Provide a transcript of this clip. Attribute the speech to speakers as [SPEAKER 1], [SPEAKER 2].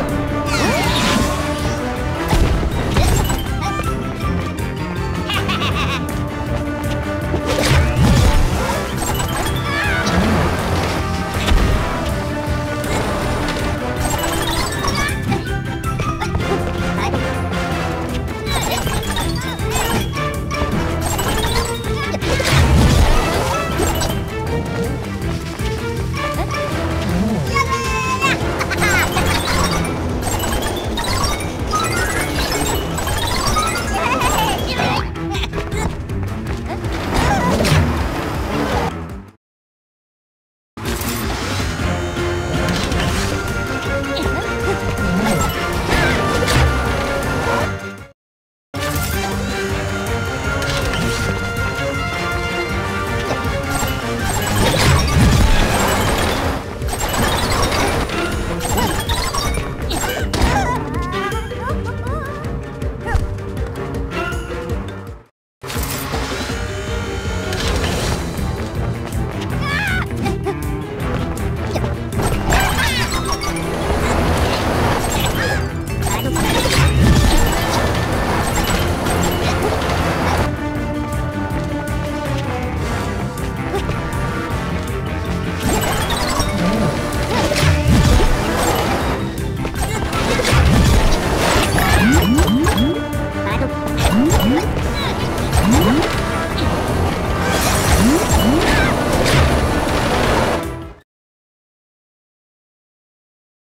[SPEAKER 1] Вперед!